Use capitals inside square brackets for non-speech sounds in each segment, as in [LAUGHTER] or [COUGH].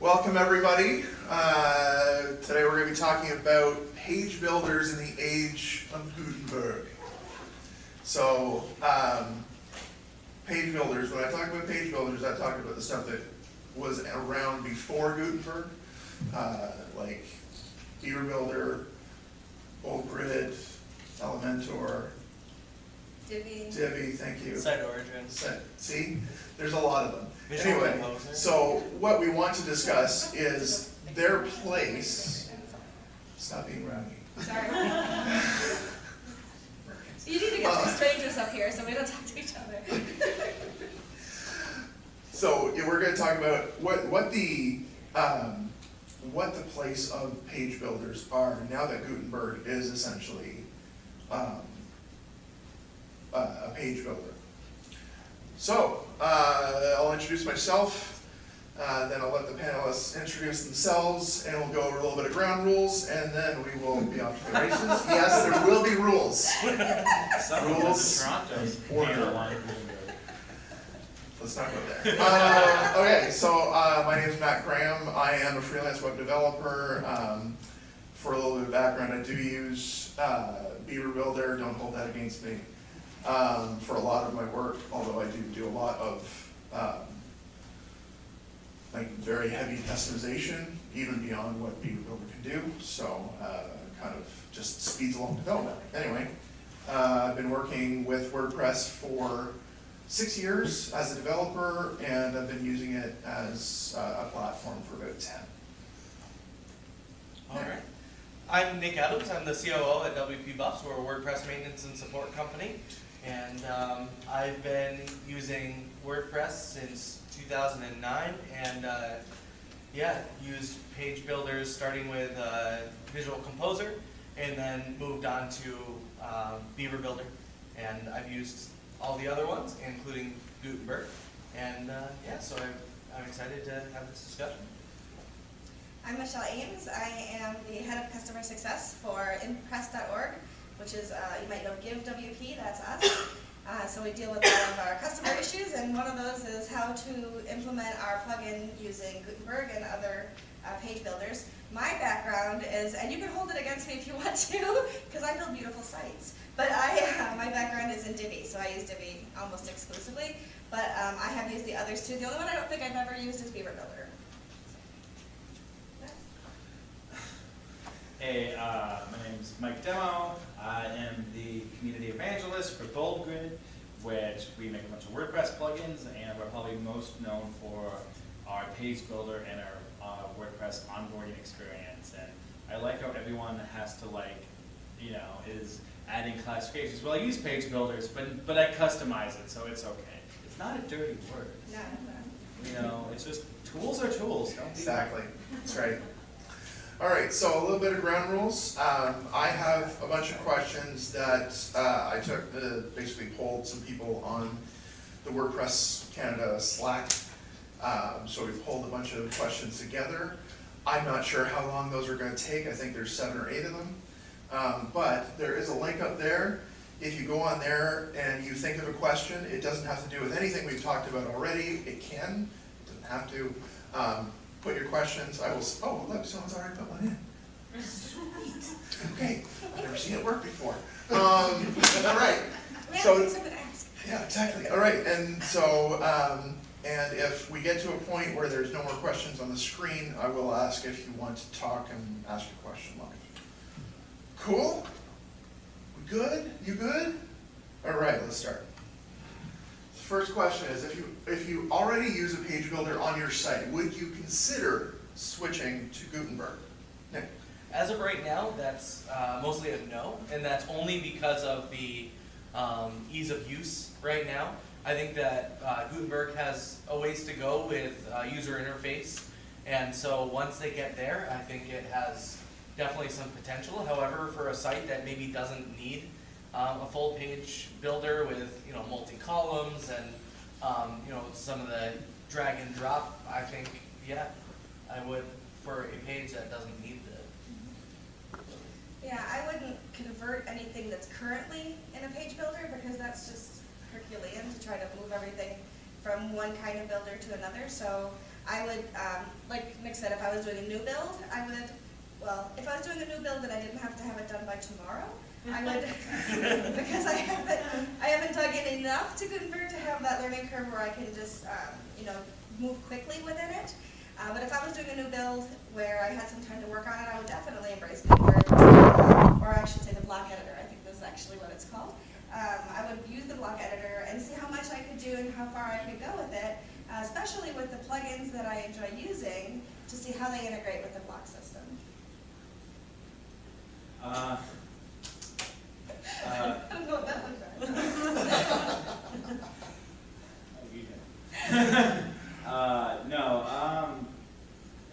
Welcome, everybody. Uh, Today, we're going to be talking about page builders in the age of Gutenberg. So, um, page builders, when I talk about page builders, I talk about the stuff that was around before Gutenberg, uh, like Beaver Builder, BoldGrid, Elementor, Divi. Divi, thank you. Site origin. Set- See, there's a lot of them. Anyway, so what we want to discuss is their place. Stop being rowdy. Sorry. [LAUGHS] You need to get two strangers up here so we don't talk to each other. [LAUGHS] So yeah, we're going to talk about what what the um, what the place of page builders are now that Gutenberg is essentially um, a, a page builder. So uh, I'll introduce myself. Uh, then I'll let the panelists introduce themselves, and we'll go over a little bit of ground rules, and then we will be off to the races. [LAUGHS] yes, there will be rules. Rules. Order. Let's not go there. Uh, okay, so uh, my name is Matt Graham. I am a freelance web developer. Um, for a little bit of background, I do use uh, Beaver Builder. Don't hold that against me um, for a lot of my work. Although I do do a lot of um, like very heavy customization, even beyond what Beaver Builder can do. So uh, kind of just speeds along development. Anyway, uh, I've been working with WordPress for six years as a developer, and I've been using it as uh, a platform for about ten. All right. I'm Nick Adams. I'm the COO at WP Buffs. We're a WordPress maintenance and support company. And um, I've been using WordPress since 2009 and uh, yeah, used page builders starting with uh, Visual Composer and then moved on to um, Beaver Builder. And I've used all the other ones, including Gutenberg. And uh, yeah, so I'm, I'm excited to have this discussion. I'm Michelle Ames. I am the head of customer success for Impress.org, which is, uh, you might know GiveWP, that's us. Uh, So we deal with all of our customer issues, and one of those is how to implement our plugin using Gutenberg and other uh, page builders. My background is, and you can hold it against me if you want to, because I build beautiful sites. But I, uh, my background is in Divi, so I use Divi almost exclusively. But um, I have used the others too. The only one I don't think I've ever used is Beaver Builder. Hey, uh, my name's Mike Demo. I am the community evangelist for BoldGrid, which we make a bunch of WordPress plugins, and we're probably most known for our page builder and our uh, WordPress onboarding experience. And I like how everyone has to like, you know, is adding classifications. Well, I use page builders, but but I customize it, so it's okay. It's not a dirty word. No, You know, it's just tools are tools. Don't be Exactly, that's right. All right, so a little bit of ground rules. Um, I have a bunch of questions that uh, I took, uh, basically polled some people on the WordPress Canada Slack. Um, So we pulled a bunch of questions together. I'm not sure how long those are gonna take, I think there's seven or eight of them. Um, But there is a link up there. If you go on there and you think of a question, it doesn't have to do with anything we've talked about already. It can, it doesn't have to. Put your questions, I will, oh, look, someone's already put one in. Sweet, okay, I've never seen it work before. Um, all right, So- things gonna ask. yeah, exactly, all right, and so, um, and if we get to a point where there's no more questions on the screen, I will ask if you want to talk and ask a question live. Cool? We good? You good? All right, let's start. First question is, if you, if you already use a page builder on your site, would you consider switching to Gutenberg? Nick? As of right now, that's uh, mostly a no, and that's only because of the um, ease of use right now. I think that uh, Gutenberg has a ways to go with uh, user interface, and so once they get there, I think it has definitely some potential. However, for a site that maybe doesn't need um, a full page builder with you know multi columns and um, you know some of the drag and drop, I think yeah, I would for a page that doesn't need the Yeah, I wouldn't convert anything that's currently in a page builder because that's just Herculean to try to move everything from one kind of builder to another. So I would, um, like Nick said, if I was doing a new build, I would, well, if I was doing a new build and I didn't have to have it done by tomorrow, I would, [LAUGHS] because I haven't, I haven't dug in enough to convert to have that learning curve where I can just, um, you know, move quickly within it. Uh, but if I was doing a new build where I had some time to work on it, I would definitely embrace Gutenberg, uh, or I should say the block editor, I think this is actually what it's called. Um, I would use the block editor and see how much I could do and how far I could go with it, uh, especially with the plugins that I enjoy using, to see how they integrate with the block system. Uh, no, um,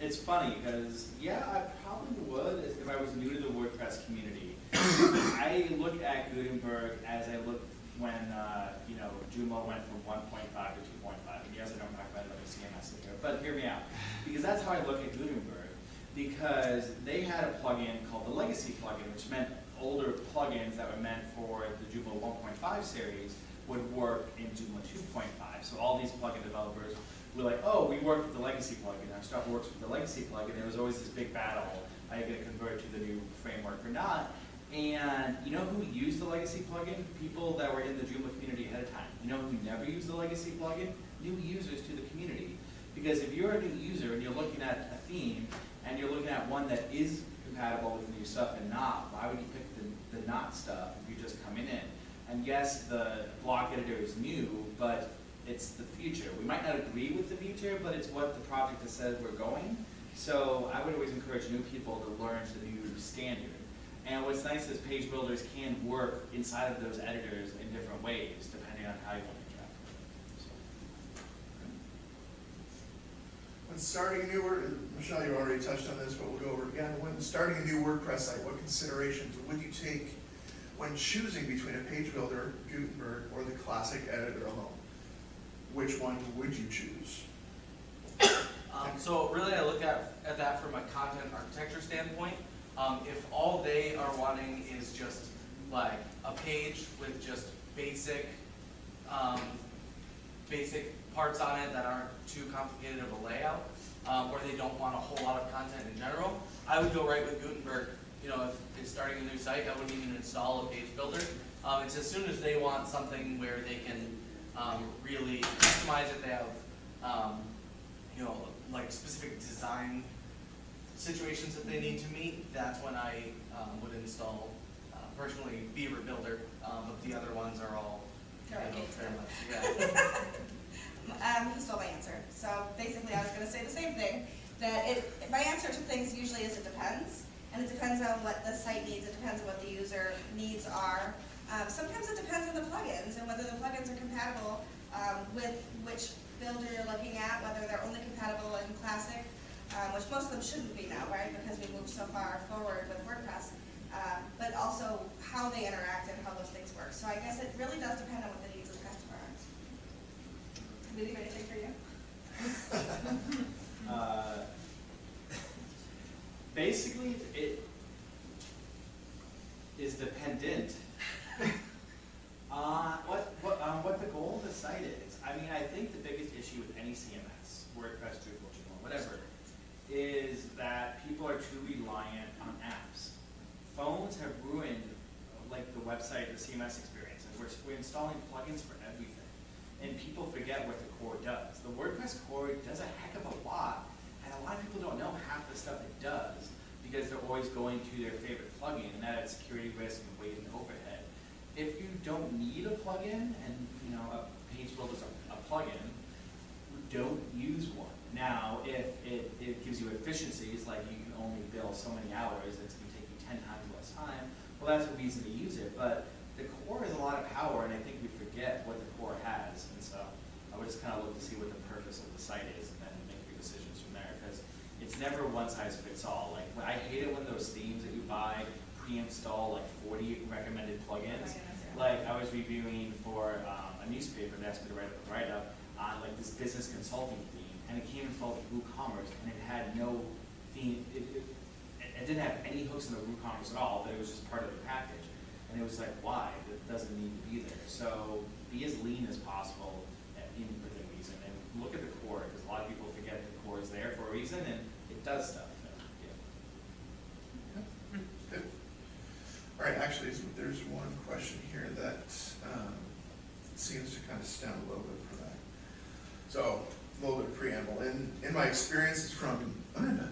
it's funny, because, yeah, I probably would if I was new to the WordPress community. I look at Gutenberg as I look when, uh, you know, Joomla went from one point five to two point five, and yes, I don't talk about it like a CMS here, but hear me out. Because that's how I look at Gutenberg, because they had a plugin called the Legacy plugin, which meant older plugins that were meant for the Joomla one point five series would work in Joomla two point five. So all these plugin developers were like, oh, we work with the legacy plugin, our stuff works with the legacy plugin. There was always this big battle, are you gonna convert to the new framework or not? And you know who used the legacy plugin? People that were in the Joomla community ahead of time. You know who never used the legacy plugin? New users to the community. Because if you're a new user and you're looking at a theme, and you're looking at one that is compatible with new stuff and not, why would you pick the, the not stuff if you're just coming in? And yes, the block editor is new, but it's the future. We might not agree with the future, but it's what the project has said we're going. So I would always encourage new people to learn to the new standard. And what's nice is page builders can work inside of those editors in different ways, depending on how you want to interact with them. When starting a new Word, Michelle, you already touched on this, but we'll go over again. When starting a new WordPress site, what considerations would you take when choosing between a page builder, Gutenberg, or the classic editor alone? Which one would you choose? Um, so really, I look at, at that from a content architecture standpoint. Um, if all they are wanting is just like a page with just basic, um, basic parts on it that aren't too complicated of a layout, um, or they don't want a whole lot of content in general, I would go right with Gutenberg. You know, if it's starting a new site, I wouldn't even install a page builder. Um, it's as soon as they want something where they can um, really customize it, they have, um, you know, like specific design situations that they need to meet, that's when I um, would install, uh, personally, Beaver Builder, um, but the other ones are all, you know, Derogate. very much, yeah. [LAUGHS] Um, he stole my answer. So basically, I was gonna say the same thing, that it, my answer to things usually is it depends. And it depends on what the site needs, it depends on what the user needs are. Um, sometimes it depends on the plugins and whether the plugins are compatible, um, with which builder you're looking at, whether they're only compatible in Classic, um, which most of them shouldn't be now, right, because we moved so far forward with WordPress. Um, but also how they interact and how those things work. So I guess it really does depend on what the needs of the customer are. Did have anything for you? [LAUGHS] Uh, Basically, it is dependent [LAUGHS] on what, what, on what the goal of the site is. I mean, I think the biggest issue with any CMS, WordPress, Drupal, Joomla, whatever, is that people are too reliant on apps. Phones have ruined, like, the website, the CMS experiences. We're, we're installing plugins for. And people forget what the core does. The WordPress core does a heck of a lot, and a lot of people don't know half the stuff it does because they're always going to their favorite plugin, and that adds security risk and weight and overhead. If you don't need a plugin, and you know a page builder is a, a plugin, don't use one. Now, if it, it gives you efficiencies, like you can only bill so many hours, it's gonna take you ten times less time, well, that's a reason to use it, but the core is a lot of power, and I think we forget what the core has, and so Just kind of look to see what the purpose of the site is, and then make your decisions from there, because it's never one size fits all, like, I hate it when those themes that you buy pre-install like forty recommended plugins. Like, I was reviewing for, um, a newspaper, they asked me to write up a write-up on like this business consulting theme, and it came installed with WooCommerce, and it had no theme, it, it, it didn't have any hooks in the WooCommerce at all, but it was just part of the package. And it was like, why? It doesn't need to be there. So be as lean as possible uh, in within reason, and look at the core, because a lot of people forget the core is there for a reason, and it does stuff. yeah. Good. All right, actually, there's- one question here that um, seems to kind of stem a little bit from that. So, a little bit of preamble. In, in my experiences from Amanda,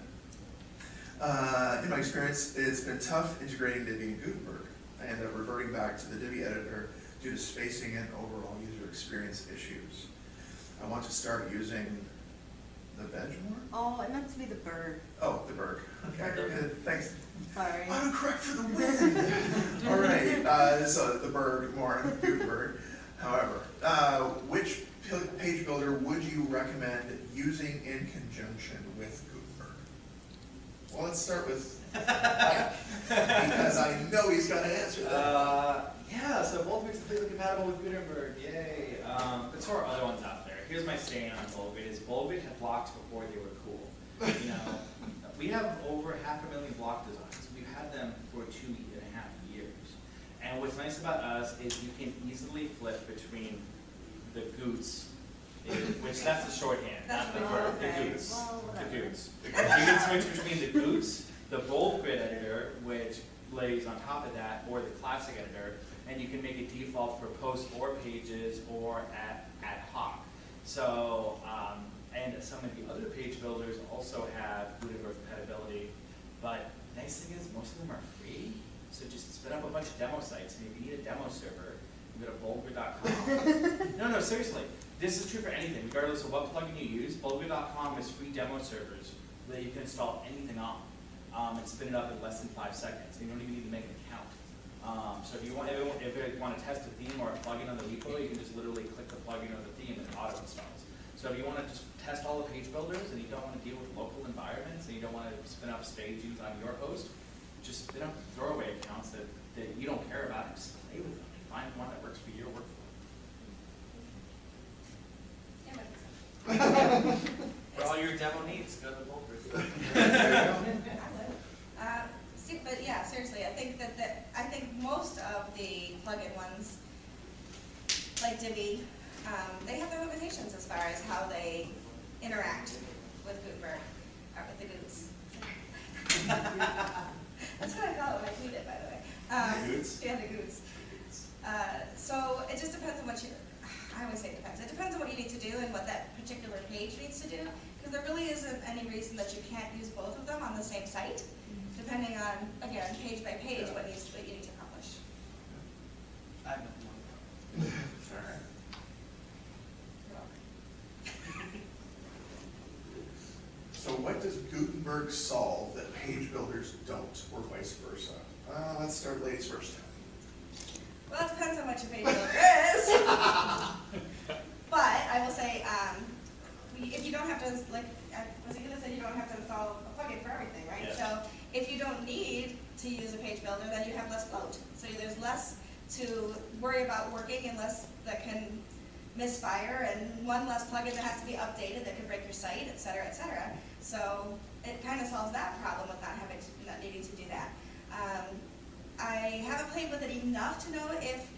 uh, in my experience, it's been tough integrating Divi and Gutenberg. I end up reverting back to the Divi editor due to spacing and overall user experience issues. I want to start using the Benchmark? Oh, it meant to be the bird. Oh, the Berg. Okay, Berg. good. thanks. Sorry. Autocorrect for the [LAUGHS] win. All right, uh, so the Berg, more on Gutenberg. However, uh, which page builder would you recommend using in conjunction with Gutenberg? Well, let's start with Mike, because I know he's got an answer to that. Uh, yeah, so both are completely compatible with Gutenberg, yay. Um, but so are other ones out there. Here's my stand on BoldGrid, is BoldGrid had blocks before they were cool. You know, [LAUGHS] we have over half a million block designs. We've had them for two and a half years. And what's nice about us is you can easily flip between the Goots, which that's the shorthand, not the That's verb, the. Goots. Well, The. Goots. You can switch between the Goots, the bold grid editor, which lays on top of that, or the classic editor, and you can make it default for posts or pages or ad, ad hoc. So, um, and some of the other page builders also have Gutenberg compatibility, but nice thing is, most of them are free, so just spin up a bunch of demo sites, and if you need a demo server, you go to boldgrid.com. [LAUGHS] No, no, seriously, this is true for anything, regardless of what plugin you use, boldgrid.com has free demo servers that you can install anything on, um, and spin it up in less than five seconds, you don't even need to make an account. Um, so if you want, if you, you wanna test a theme or a plugin on the repo, you can just literally click the plugin or the theme and auto installs. So if you wanna just test all the page builders and you don't wanna deal with local environments and you don't wanna spin up stagings on your host, just spin up throwaway accounts that, that you don't care about and just play with them and find one that works for your workflow. Yeah, but it's- For all your demo needs, go to BoldGrid. [LAUGHS] I. Uh, see, but yeah, seriously, I think that, that, I think most of the plugin ones, like Divi, um, they have their limitations as far as how they interact with Gutenberg, or with the Goots. [LAUGHS] That's what I call it when I tweet it, by the way. Um, The Goots? Yeah, the Goots. Uh, so it just depends on what you, I always say it depends, it depends on what you need to do and what that particular page needs to do, because there really isn't any reason that you can't use both of them on the same site, depending on, again, page by page, what needs, what you need to accomplish. I have nothing more. [LAUGHS] All right. So what does Gutenberg solve that page builders don't, or vice versa? Uh, let's start ladies first. Well, it depends on what your page builder is. [LAUGHS] But I will say, um, we- if you don't have to, like, was gonna say you don't have to install a plugin for everything, right? Yes. So if you don't need to use a page builder, then you have less bloat. So there's less to worry about working and less that can misfire and one less plugin that has to be updated that could break your site, et cetera, et cetera. So it kind of solves that problem with not having, to- not needing to do that. Um, I haven't played with it enough to know if,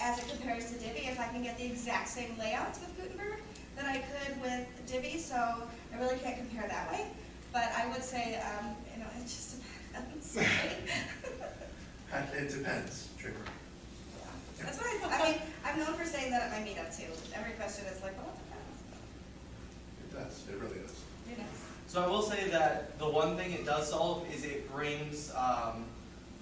as it compares to Divi, if I can get the exact same layouts with Gutenberg that I could with Divi, so I really can't compare that way. But I would say, um, you know, [LAUGHS] it just depends. [LAUGHS] It depends, Trigger. That's what I, I mean, I'm known for saying that at my meetup too. Every question is like, well, it depends, It does, it really you know. So I will say that the one thing it does solve is it brings um,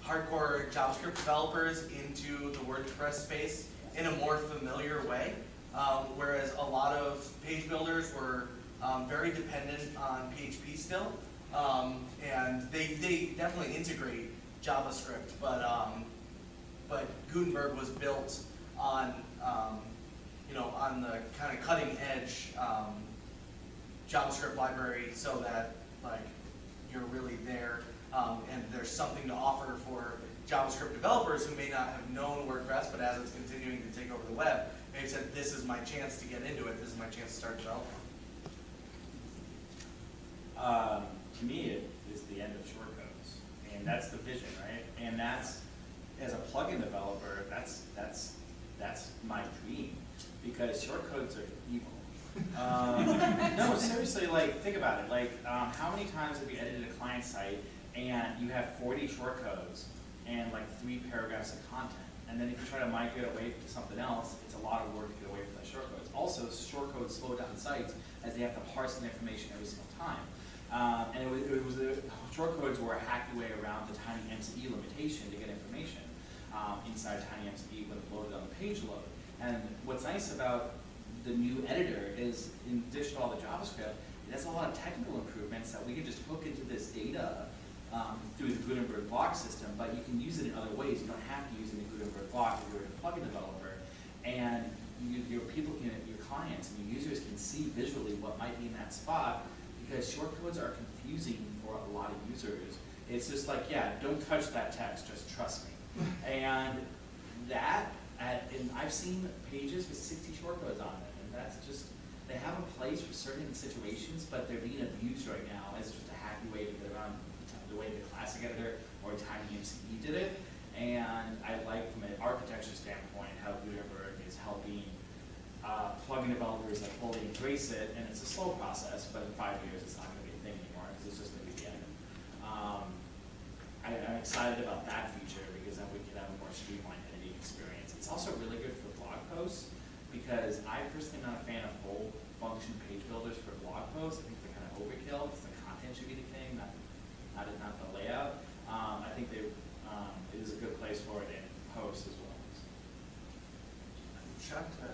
hardcore JavaScript developers into the WordPress space in a more familiar way. Um, whereas a lot of page builders were um, very dependent on PHP still. Um, and they, they definitely integrate JavaScript, but, um, but Gutenberg was built on, um, you know, on the kind of cutting edge JavaScript library so that like you're really there um, and there's something to offer for JavaScript developers who may not have known WordPress, but as it's continuing to take over the web, they've said, this is my chance to get into it, this is my chance to start developing. Um, to me, it is the end of shortcodes, and that's the vision, right? And that's, as a plugin developer, that's, that's, that's my dream, because shortcodes are evil. Um, no, seriously, like, think about it, like, um, how many times have you edited a client site and you have forty short codes and like three paragraphs of content? And then if you try to migrate away to something else, it's a lot of work to get away from the short codes. Also, short codes slow down sites as they have to parse the information every single time. Um, and it was, it was, a- short codes were a hacky way around the tiny MCE limitation to get information, um, inside TinyMCE when loaded on the page load. And what's nice about the new editor is, in addition to all the JavaScript, it has a lot of technical improvements that we can just hook into this data um, through the Gutenberg block system, but you can use it in other ways. You don't have to use it in Gutenberg block if you're a plugin developer. And you, your people can, your clients and your users can see visually what might be in that spot because shortcodes are confusing for a lot of users. It's just like, yeah, don't touch that text, just trust me. [LAUGHS] And that, at, and I've seen pages with sixty shortcodes on it, and that's just, they have a place for certain situations, but they're being abused right now as just a hacky way to get around the way the classic editor or TinyMCE did it. And I like from an architecture standpoint how Gutenberg is helping uh, plugin developers that fully embrace it, and it's a slow process, but in five years, it's not gonna be a thing anymore, because it's just the end. Um, I, I'm excited about that feature, because then we can have a more streamlined. It's also really good for blog posts, because I personally am not a fan of full function page builders for blog posts, I think they're kind of overkill, because the content should be the king, not, not, not the layout. Um, I think they, um, it is a good place for it in posts as well. Uh,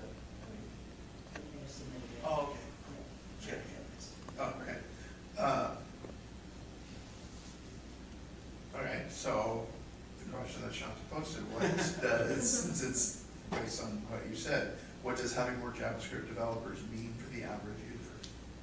There's some idea. oh, okay. Sure. Oh, okay. Uh, Okay, so the question that Shanta posted was, [LAUGHS] that is, since it's based on what you said, what does having more JavaScript developers mean for the average user?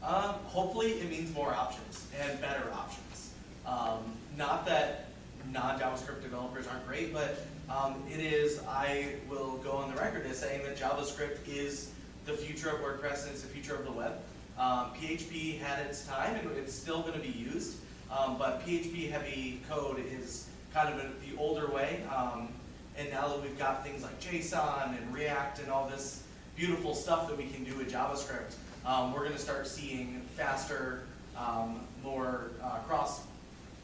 Um, hopefully it means more options and better options. Um, not that non-JavaScript developers aren't great, but um, it is, I will go on the record as saying that JavaScript is the future of WordPress and it's the future of the web. Um, PHP had its time and it's still going to be used, um, but PHP heavy code is kind of the older way. Um, and now that we've got things like JSON and React and all this beautiful stuff that we can do with JavaScript, um, we're going to start seeing faster, um, more uh, cross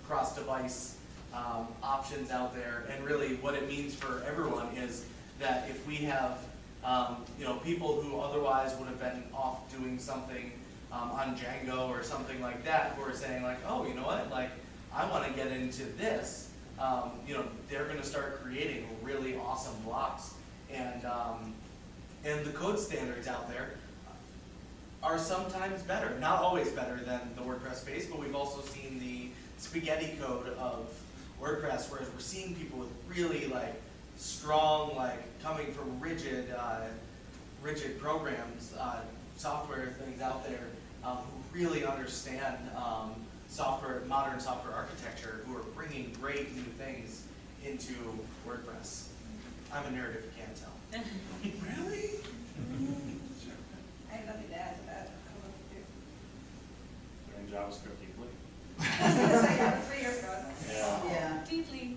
cross device um, options out there. And really, what it means for everyone is that if we have um, you know people who otherwise would have been off doing something um, on Django or something like that, who are saying like, oh, you know what, like I want to get into this. Um, you know, they're going to start creating really awesome blocks, and um, and the code standards out there are sometimes better, not always better than the WordPress space, but we've also seen the spaghetti code of WordPress, whereas we're seeing people with really like strong, like coming from rigid, uh, rigid programs, uh, software things out there um, who really understand um, software, modern software architecture, who are bringing great new things into WordPress. I'm a nerd if you can't tell. [LAUGHS] Really? I have nothing to add to that. I don't know if you Learn JavaScript deeply. [LAUGHS] I was gonna say, that was three years ago. Yeah. Deeply.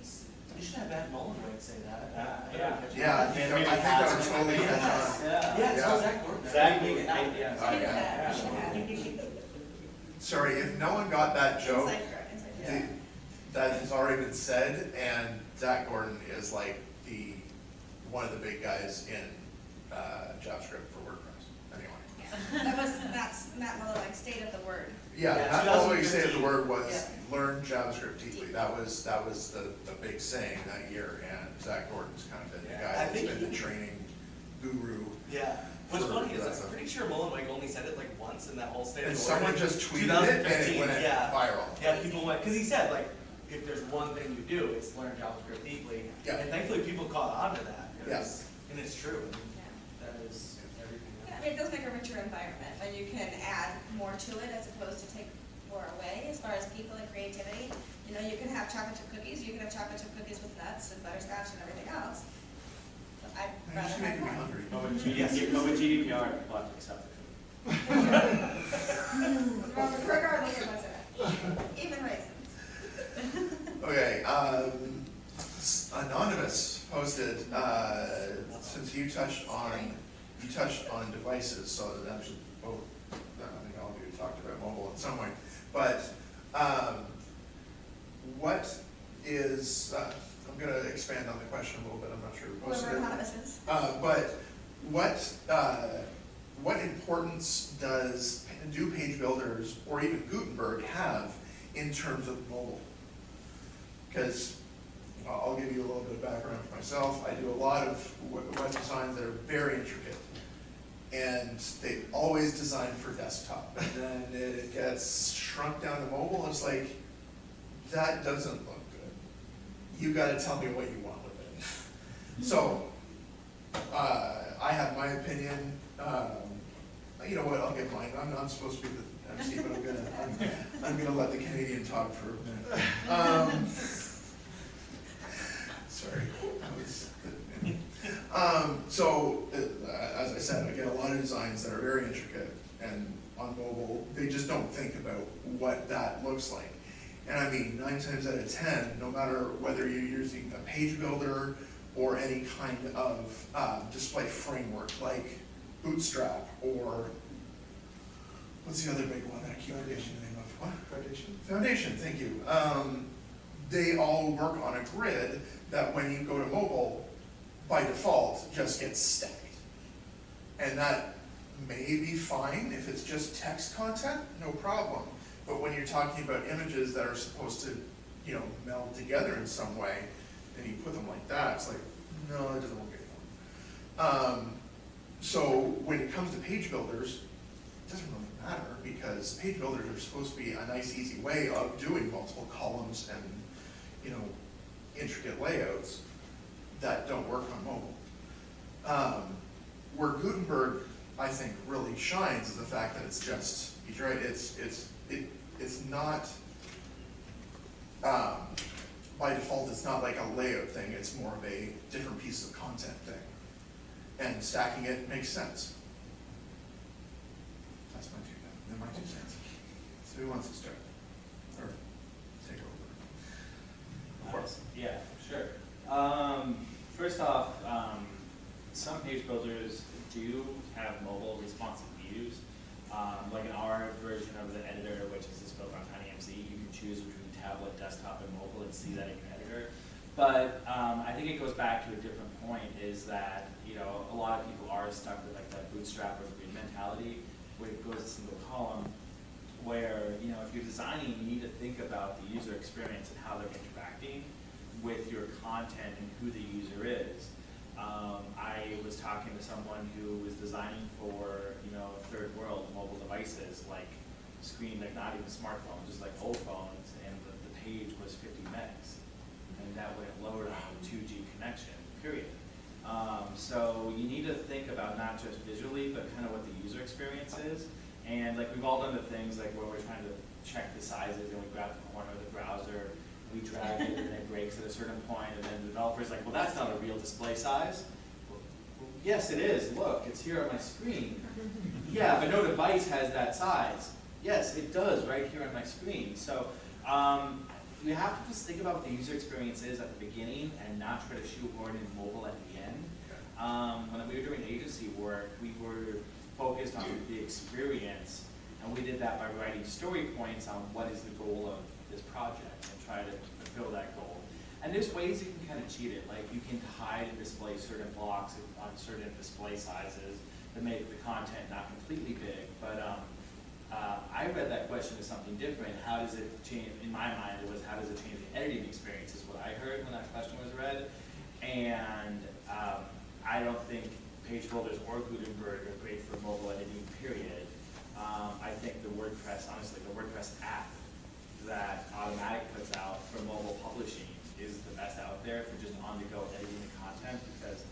You should have Matt Mullenweg say that. Uh, I yeah. don't catch it. Yeah, I think, I think that would totally catch on. Yeah. Yeah, so Yeah. Zac Gordon. Zac, Big it out. yeah. We should yeah. have, we should have. Sorry, if no one got that joke, Inside joke, inside joke. the- that has already been said, and Zac Gordon is like the, one of the big guys in, uh, JavaScript for WordPress, anyway. Yeah. That was, that's, Matt Muller like state of the word. Yeah, Yeah, not all you say of the word was, Yeah. learn JavaScript deeply, that was, that was the, the big saying that year, and Zac Gordon's kind of been the guy I that's think been the training guru. Yeah. What's For funny is that I'm stuff. pretty sure Mullenweg only said it like once in that whole state of And the someone Word. just tweeted it, and it 2015, went yeah. viral. Yeah, people went, because he said like, if there's one thing you do, it's learn JavaScript deeply. Yeah. And thankfully, people caught on to that. It Yeah. And it's true. I mean, Yeah. That is everything. Yeah, I mean, it does make a richer environment, when you can add more to it as opposed to take more away as far as people and creativity. You know, you can have chocolate chip cookies, you can have chocolate chip cookies with nuts and butterscotch and everything else. But I'd rather You're making me have more. hungry. But with GDPR, but with GDPR, we'll have to accept it. Regardless of what's in it, even raisins. Okay, um, Anonymous posted, uh, since you touched on you touched on devices, so that actually, both, I think all of you talked about mobile in some way. But, um, what is, uh, I'm gonna expand on the question a little bit, I'm not sure posted Whoever it. is. Uh, but what, uh, what importance does, do page builders or even Gutenberg have in terms of mobile? Because I'll I'll give you a little bit of background for myself. I do a lot of web web designs that are very intricate. And they always design for desktop. And then it gets shrunk down to mobile, and it's like, that doesn't look You gotta tell me what you want with it. [LAUGHS] So, uh, I have my opinion, um, you know what, I'll get mine, I'm not supposed to be the MC, but I'm gonna, I'm, I'm gonna let the Canadian talk for a minute. Um, [LAUGHS] Sorry, was, um, so, uh, as I said, I get a lot of designs that are very intricate, and on mobile, they just don't think about what that looks like. And I mean, nine times out of ten, no matter whether you're using a page builder or any kind of, uh, display framework, like Bootstrap, or, what's the other big one that I keep forgetting the name of, what? Foundation. Foundation, thank you. Um, they all work on a grid that when you go to mobile, by default, just gets stacked. And that may be fine if it's just text content, no problem. But when you're talking about images that are supposed to, you know, meld together in some way, and you put them like that, it's like, no, it doesn't work anymore. Um, so when it comes to page builders, it doesn't really matter, because page builders are supposed to be a nice, easy way of doing multiple columns and, you know, intricate layouts that don't work on mobile. Um, where Gutenberg, I think, really shines is the fact that it's just, it's, it's, it, it's not, um, by default, it's not like a layout thing, it's more of a different piece of content thing. And stacking it makes sense. That's my two, my two cents. So who wants to start? Or take over? Of course. Yeah, sure. Um, first off, um, some page builders do have mobile responsive views. Um, like in our version of the editor, which is just built on TinyMCE. you can choose between tablet, desktop, and mobile and see that in your editor. But um, I think it goes back to a different point is that, you know, a lot of people are stuck with like that bootstrap or grid mentality where it goes a single column where, you know, if you're designing, you need to think about the user experience and how they're interacting with your content and who the user is. Um, I was talking to someone who was designing for, know, third world mobile devices, like screen, like not even smartphones, just like old phones, and the, the page was fifty megs. And that have lowered on a two G connection, period. Um, so you need to think about not just visually, but kind of what the user experience is. And like we've all done the things like where we're trying to check the sizes and we grab the corner of the browser, we drag it and it breaks at a certain point, and then the developer's like, well, that's not a real display size. Yes, it is, look, it's here on my screen. [LAUGHS] Yeah, but no device has that size. Yes, it does, right here on my screen. So, um, you have to just think about what the user experience is at the beginning and not try to shoehorn in mobile at the end. Um, when we were doing agency work, we were focused on the experience, and we did that by writing story points on what is the goal of this project and try to fulfill that goal. And there's ways you can kind of cheat it, like you can hide and display certain blocks on certain display sizes to make the content not completely big, but, um, uh, I read that question as something different, how does it change, in my mind, it was how does it change the editing experience, is what I heard when that question was read. And, um, I don't think page builders or Gutenberg are great for mobile editing, period. Um, I think the WordPress, honestly, the WordPress app that Automattic puts out for mobile publishing is the best out there for just on-the-go editing the content, because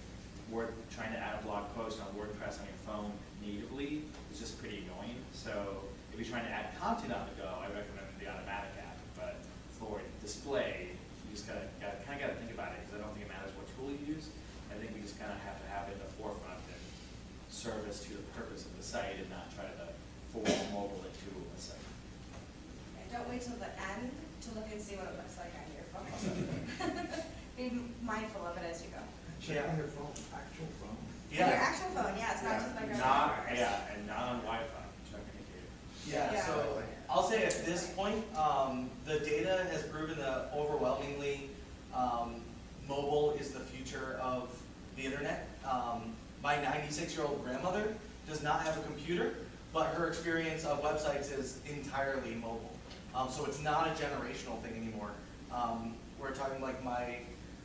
Word, trying to add a blog post on WordPress on your phone natively is just pretty annoying. So if you're trying to add content on the go, I recommend the Automattic app, but for display, you just gotta, gotta, kinda gotta think about it, because I don't think it matters what tool you use. I think we just kinda have to have it in the forefront and service to the purpose of the site and not try to force mobile into a site. Don't wait till the end to look and see what it looks like on. [LAUGHS] Be mindful of it as you go. Check on your phone, actual phone. Yeah. Your actual phone, yeah, it's not Yeah. just micro. Not, yeah, and not on Wi-Fi, check indicator. yeah, Yeah. so I'll say at this point, um, the data has proven that overwhelmingly, um, mobile is the future of the internet. Um, my ninety-six-year-old grandmother does not have a computer, but her experience of websites is entirely mobile. Um, so it's not a generational thing anymore. Um, we're talking like my,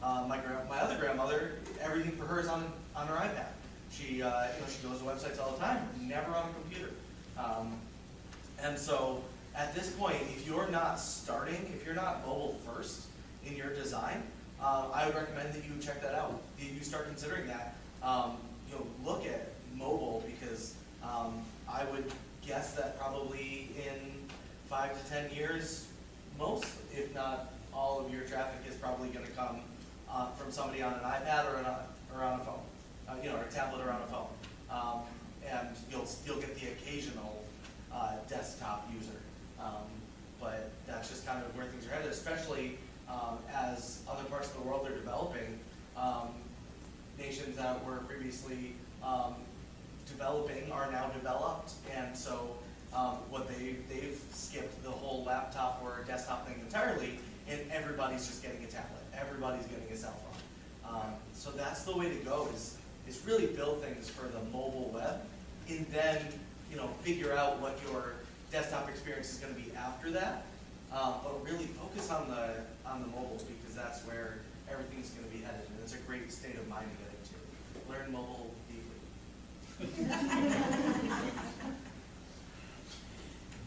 uh, my my other grandmother, everything for her is on, on her iPad. She, uh, you know, she goes to websites all the time, never on a computer. Um, and so, at this point, if you're not starting, if you're not mobile first in your design, uh, I would recommend that you check that out. You start considering that. Um, you know, look at mobile because um, I would guess that probably in five to ten years, most, if not all of your traffic is probably going to come uh, from somebody on an iPad or on a, or on a phone, uh, you know, or a tablet or on a phone. Um, and you'll, you'll get the occasional uh, desktop user. Um, but that's just kind of where things are headed, especially um, as other parts of the world are developing. Um, nations that were previously um, developing are now developed, and so um, what they they've skipped the whole laptop or desktop thing entirely, and everybody's just getting a tablet. Everybody's getting a cell phone. Um, so that's the way to go. Is is really build things for the mobile web, and then you know figure out what your desktop experience is going to be after that. Um, but really focus on the on the mobile because that's where everything's going to be headed, and it's a great state of mind to get into. Learn mobile deeply. [LAUGHS] [LAUGHS]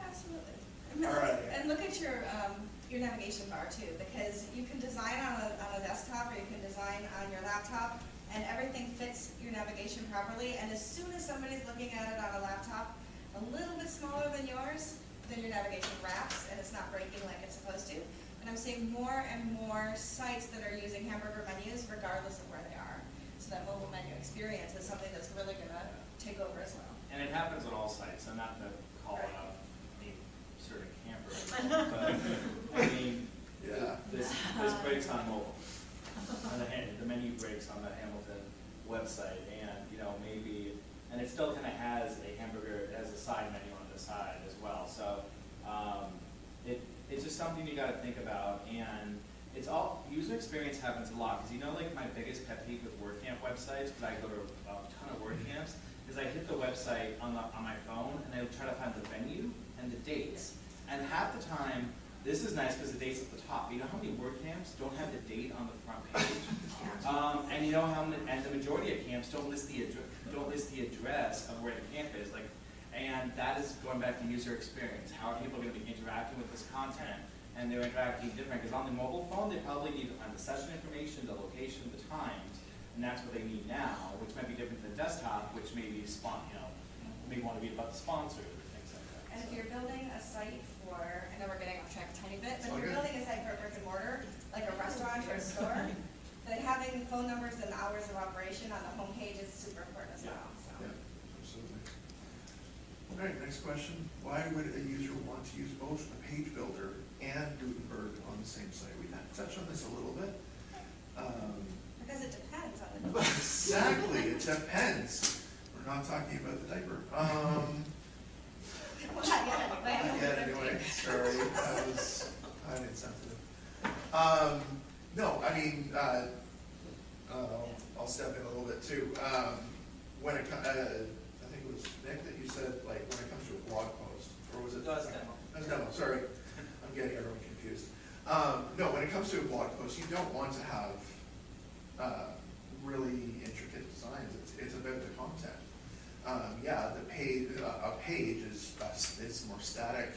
Absolutely. And All look- And look at your, um, your navigation bar too, because you can design on a, on a desktop or you can design on your laptop and everything fits your navigation properly. And as soon as somebody's looking at it on a laptop, a little bit smaller than yours, then your navigation wraps and it's not breaking like it's supposed to. And I'm seeing more and more sites that are using hamburger menus regardless of where they are. So that mobile menu experience is something that's really gonna take over as well. And it happens on all sites, so not to call out any certain camper, [LAUGHS] but, I mean, Yeah. this, this breaks on mobile. On the, the menu breaks on the Hamilton website, and, you know, maybe, and it still kinda has a hamburger, it has a side menu on the side as well, so, um, it, it's just something you gotta think about, and it's all, user experience happens a lot, because you know, like, my biggest pet peeve with WordCamp websites, because I go to a ton of WordCamps, is I hit the website on the, on my phone, and I try to find the venue and the dates, and half the time, this is nice because the date's at the top. You know how many WordCamps don't have the date on the front page? Um, and you know how many, and the majority of camps don't list the address, don't list the address of where the camp is, like, and that is going back to user experience. How are people gonna be interacting with this content? And they're interacting different, because on the mobile phone, they probably need to find the session information, the location, the times, and that's what they need now, which might be different than desktop, which may be spon, you know, may wanna read about the sponsors or things like that. And if you're building a site for, I know we're getting off track a tiny bit, but if you're building a site for a brick and mortar, like a restaurant or a store, [LAUGHS] then having phone numbers and hours of operation on the homepage is super important as well, so. Yeah, absolutely. All right, next question. Why would a user want to use both the page builder and Gutenberg on the same site? We touched on this a little bit. Um, Because it depends on the. [LAUGHS] Exactly, it depends. We're not talking about the diaper. Um, yet, anyway. not yet anyway, sorry, I was, insensitive. Um, no, I mean, uh, uh, I'll step in a little bit too. Um, when it, uh, I think it was Nick that you said, like, when it comes to a blog post, or was it? No, it's demo. That's demo, sorry. I'm getting everyone confused. Um, no, when it comes to a blog post, you don't want to have, uh, really intricate designs. It's, it's about the content. Um, yeah, the page, a, a page is, uh, is more static,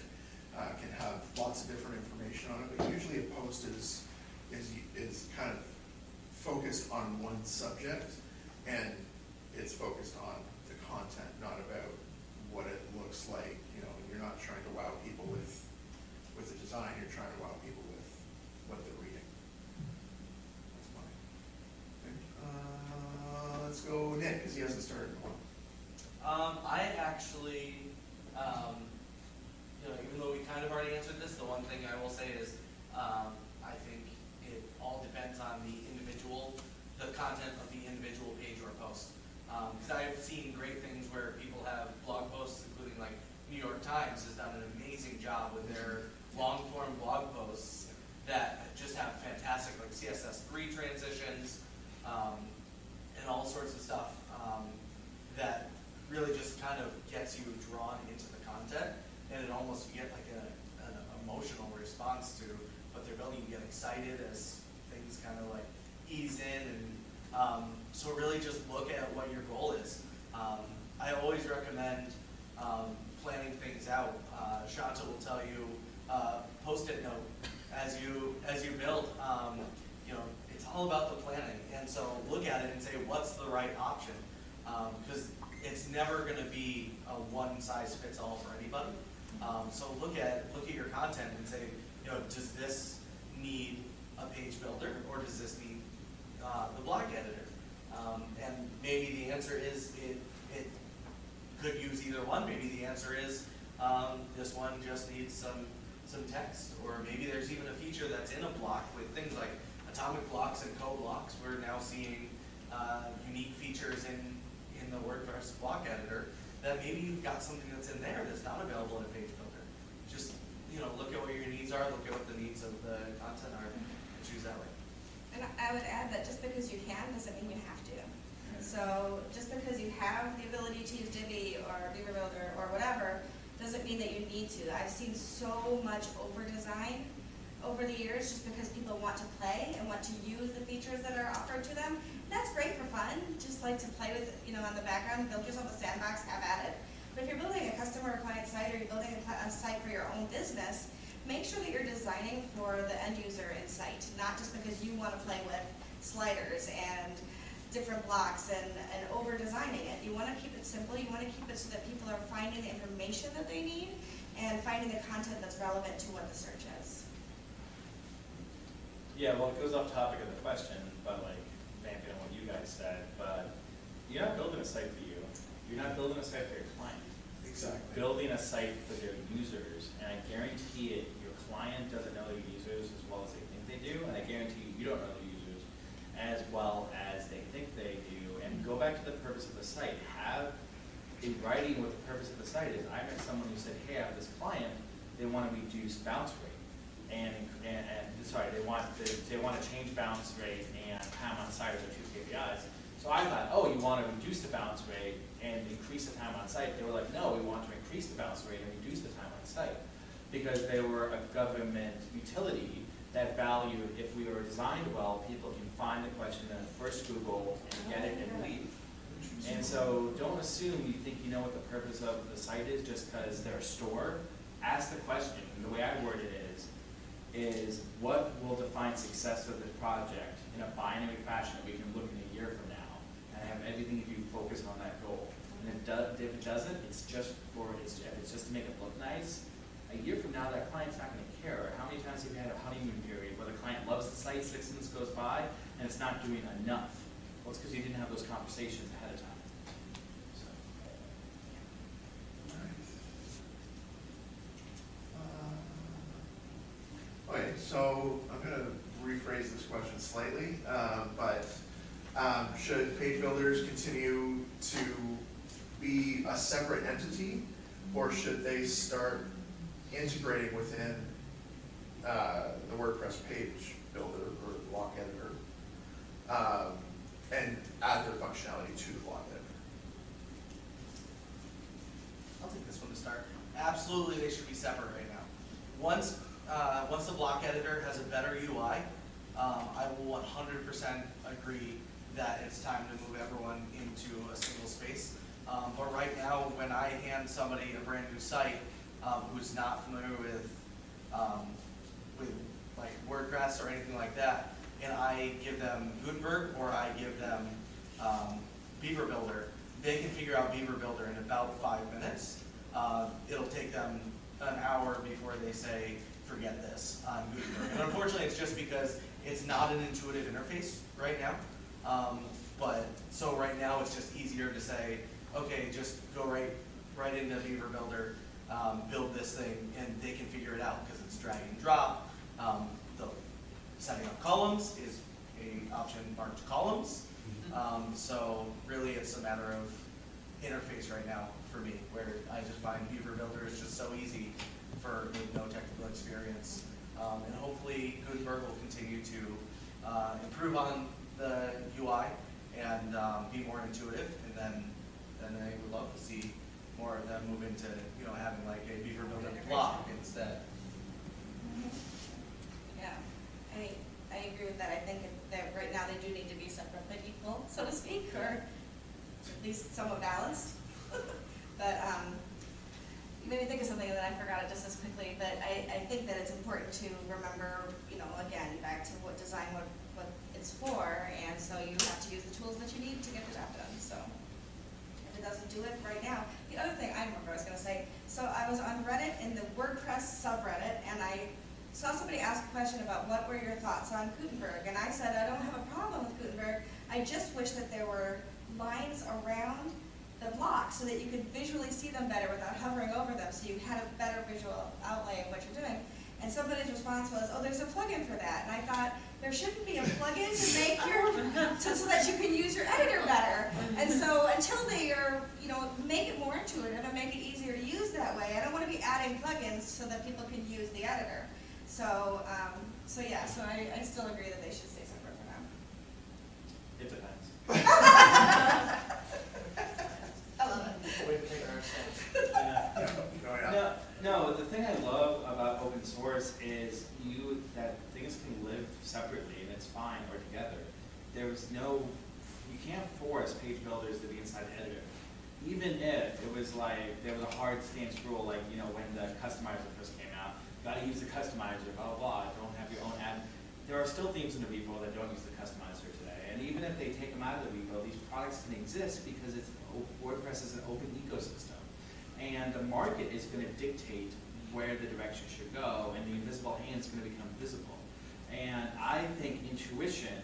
uh, can have lots of different information on it, but usually a post is, is, is kind of focused on one subject, and it's focused on the content, not about what it looks like, you know, you're not trying to wow people with, with the design, you're trying to wow people with what they're reading. That's mine. Okay, Uh, let's go Nick, because he hasn't started in a while. Um, I actually, um, you know, even though we kind of already answered this, the one thing I will say is, um, I think it all depends on the individual, the content of the individual page or post. Because I've seen great things where people have blog posts, including like New York Times has done an amazing job with their long-form blog posts that just have fantastic like CSS three transitions um, and all sorts of stuff um, that really just kind of gets you drawn into the content and it almost you get like a, an emotional response to what they're building. You get excited as things kind of like ease in and um, so really just look at what your goal is. Um, I always recommend um, planning things out. Uh, Shanta will tell you, uh, post-it note as you as you build. Um, you know, it's all about the planning, and so look at it and say, what's the right option? Because it's never going to be a one-size-fits-all for anybody. Um, so look at look at your content and say, you know, does this need a page builder or does this need uh, the block editor? Um, and maybe the answer is it it could use either one. Maybe the answer is um, this one just needs some some text, or maybe there's even a feature that's in a block with things like atomic blocks and CoBlocks. We're now seeing uh, unique features in in the WordPress block editor that maybe you've got something that's in there that's not available in a page builder. Just you know, look at what your needs are, look at what the needs of the content are, mm-hmm. and choose that way. And I would add that just because you can doesn't mean you have to. So just because you have the ability to use Divi or Beaver Builder or whatever, doesn't mean that you need to. I've seen so much over design over the years just because people want to play and want to use the features that are offered to them. That's great for fun, just like to play with, you know, on the background, build yourself a sandbox, have at it. But if you're building a customer or client site or you're building a, a site for your own business, make sure that you're designing for the end user in sight, not just because you want to play with sliders and different blocks and, and over designing it. You want to keep it simple, you want to keep it so that people are finding the information that they need and finding the content that's relevant to what the search is. Yeah, well, it goes off topic of the question, but like, on what you guys said, but you're not building a site for you. You're not building a site for your client. Exactly. Building a site for their users, and I guarantee it, your client doesn't know their users as well as they think they do, and I guarantee you, you don't know their users as well as they think they do. And go back to the purpose of the site. Have in writing what the purpose of the site is. I met someone who said, hey, I have this client, they want to reduce bounce rate. And, and, and, sorry, they want, they, they want to change bounce rate and on site are the two KPIs. So I thought, oh, you want to reduce the bounce rate and increase the time on site. They were like, no, we want to increase the bounce rate and reduce the time on site. Because they were a government utility that valued, if we were designed well, people can find the question in first Google and get it and leave. And so don't assume you think you know what the purpose of the site is just because they're a store. Ask the question, and the way I word it is, is what will define success of this project in a binary fashion that we can look in a year from now and have everything you focused on that goal. And if, do, if it doesn't, it's just for, it's, it's just to make it look nice, a year from now, that client's not gonna care. How many times have you had a honeymoon period where the client loves the site, six months goes by, and it's not doing enough? Well, it's because you didn't have those conversations ahead of time. So. Uh, Okay, so I'm gonna rephrase this question slightly, um, but, um, should page builders continue to be a separate entity? Or should they start integrating within, uh, the WordPress page builder or block editor? Um, and add their functionality to the block editor? I'll take this one to start. Absolutely, they should be separate right now. Once, uh, once the block editor has a better UI, um, I will one hundred percent agree that it's time to move everyone into a single space. Um, but right now, when I hand somebody a brand new site, um, who's not familiar with, um, with like WordPress or anything like that, and I give them Gutenberg or I give them, um, Beaver Builder, they can figure out Beaver Builder in about five minutes. Uh, it'll take them an hour before they say, forget this on Gutenberg. And unfortunately, it's just because it's not an intuitive interface right now. Um, but, so right now, it's just easier to say, okay, just go right, right into Beaver Builder, um, build this thing, and they can figure it out, because it's drag and drop. Um, the setting up columns is a option marked columns. Um, so really, it's a matter of interface right now for me, where I just find Beaver Builder is just so easy for with no technical experience. Um, and hopefully Gutenberg will continue to uh, improve on the UI and um, be more intuitive. And then, then I would love to see more of them move into, you know, having like a Beaver Builder block instead. Yeah, I, I agree with that. I think that right now they do need to be separate but equal, so to speak, or at least somewhat balanced. [LAUGHS] But, um, you made me think of something then I forgot it just as quickly, but I, I think that it's important to remember, you know, again, back to what design, what, what it's for, and so you have to use the tools that you need to get the job done, so. If it doesn't do it right now, the other thing I remember I was gonna say, so I was on Reddit in the WordPress subreddit, and I saw somebody ask a question about what were your thoughts on Gutenberg, and I said, I don't have a problem with Gutenberg, I just wish that there were lines around the blocks so that you could visually see them better without hovering over them, so you had a better visual outlay of what you're doing. And somebody's response was, oh, there's a plugin for that, and I thought, there shouldn't be a plugin to make your, [LAUGHS] to- so that you can use your editor better. And so until they are, you know, make it more intuitive and make it easier to use that way, I don't wanna be adding plugins so that people can use the editor. So, um, so yeah, so I, I still agree that they should stay separate for now. It depends. [LAUGHS] I love it. Way to take our stance. Yeah. Oh, yeah. No, the thing I love about open source is you, that things can live separately and it's fine or together. There's no, you can't force page builders to be inside the editor. Even if it was like, there was a hard stance rule, like, you know, when the customizer first came out, gotta use the customizer, blah, blah, blah, don't have your own ad. There are still themes in the repo that don't use the customizer today, and even if they take them out of the repo, these products can exist because it's, WordPress is an open ecosystem. And the market is gonna dictate where the direction should go, and the invisible hand is gonna become visible. And I think intuition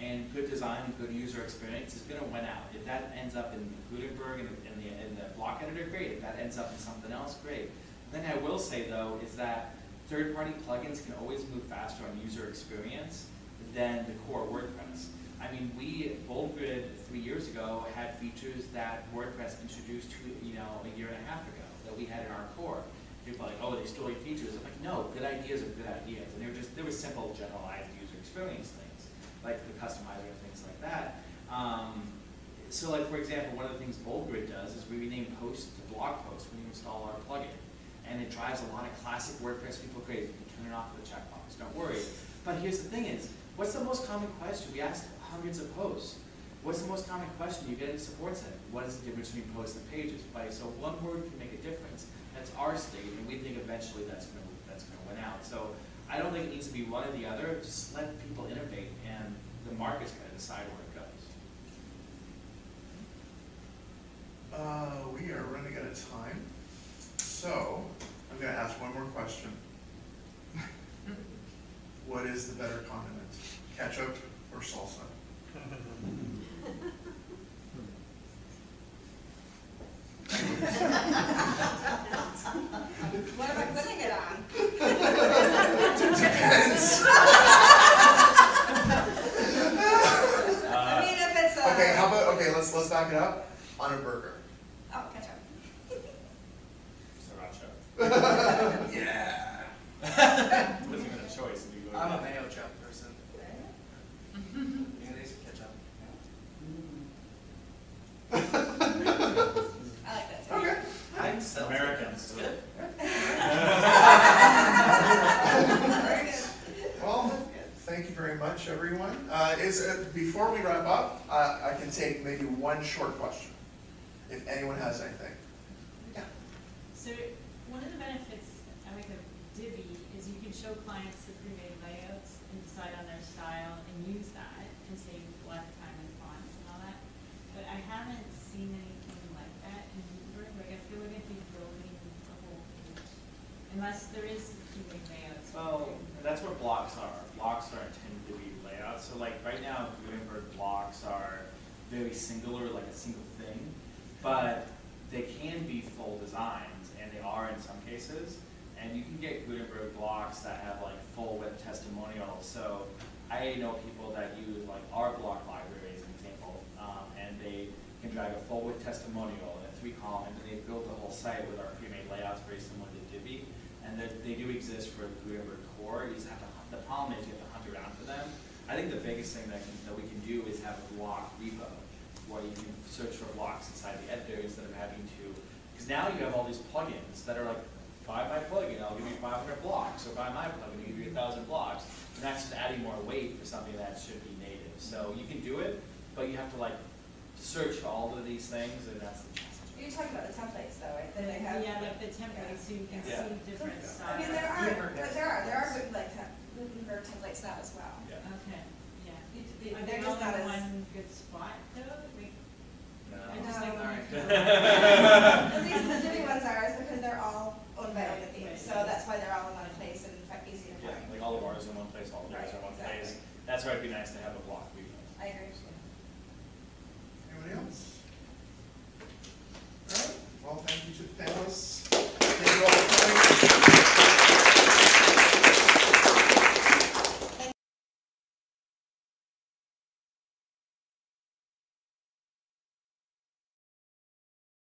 and good design and good user experience is gonna win out. If that ends up in Gutenberg and in the, in the block editor, great. If that ends up in something else, great. The thing I will say though is that third-party plugins can always move faster on user experience than the core WordPress. I mean, we, at BoldGrid, three years ago, had features that WordPress introduced, to, you know, a year and a half ago, that we had in our core. People are like, oh, they stole your features. I'm like, no, good ideas are good ideas. And they were just, they were simple, generalized user experience things, like the customizer and things like that. Um, so like, for example, one of the things BoldGrid does is we rename posts to blog posts when you install our plugin. And it drives a lot of classic WordPress people crazy. You can turn it off with a checkbox, don't worry. But here's the thing is, what's the most common question? We asked hundreds of posts. What's the most common question you get in support center? What is the difference between posts and pages? Right, so one word can make a difference. That's our state, and we think eventually that's gonna, that's gonna win out. So I don't think it needs to be one or the other, just let people innovate, and the market's gonna decide where it goes. Uh, we are running out of time, so I'm gonna ask one more question. [LAUGHS] What is the better condiment, ketchup or salsa? What am I putting it on? Depends. I mean, if it's a. Okay, how about, okay, let's, let's back it up, on a burger. Oh, ketchup. Sriracha. [LAUGHS] Yeah. [LAUGHS] Wasn't even a choice. if you go- I'm a mayo chup person. Mayonnaise and ketchup. I like that too. Okay. I'm Celtic. Americans. It's good. Very good. Well, thank you very much, everyone. Uh, is, uh, before we wrap up, uh, I can take maybe one short question, if anyone has anything. Yeah. So one of the benefits, I like of Divi, is you can show clients the pre-made layouts and decide on their style and use that and save a lot of time and fonts and all that. But I haven't seen anything like that in Gutenberg, like I feel like I'd be building a whole page. Unless there is pre-made layouts. Well, that's what blocks are. Blocks are intended to be layouts. So like right now, Gutenberg blocks are very singular, like a single thing. But they can be full designs, and they are in some cases. And you can get Gutenberg blocks that have like full with testimonials. So I know people that use like our block library as an example um, and they can drag a forward testimonial and a three column, and they built the whole site with our pre-made layouts very similar to Divi. And that they do exist for Gutenberg core, you just have to, the problem is you have to hunt around for them. I think the biggest thing that can, that we can do is have a block repo, where you can search for blocks inside the editor instead of having to, because now you have all these plugins that are like, buy my plugin, I'll give you five hundred blocks, or buy my plugin, I'll give you a thousand blocks. And that's just adding more weight for something that should be native. So you can do it, but you have to like search for all of these things, and that's the challenge. You're talking about the templates though, right? That they have. Yeah, like the templates, so you can Yeah. see different I styles. mean, there are, there are, there are good, like, tem- Gutenberg templates that as well. Yeah. Okay. Yeah. They, Are they just not as one good spot though? We, no. I just um, aren't. These specific ones are is because they're all owned by right, Empathy, right, so that's why they're all in one place and easier to find. yeah. Like all of ours in one place, all of ours right, in one exactly. place. That's why it'd be nice to have a block. I agree. Anyone else? All right. Well, thank you to the panelists. Thank you all.